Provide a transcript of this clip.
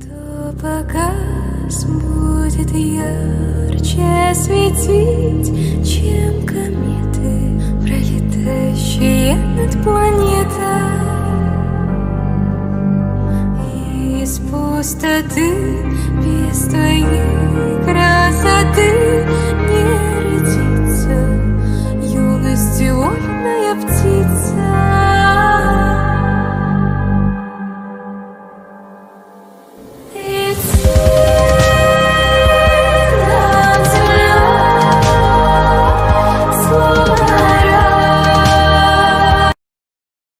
Кто показ будет ярче светить, чем кометы, пролетающие над планетой? Из пустоты, без твоей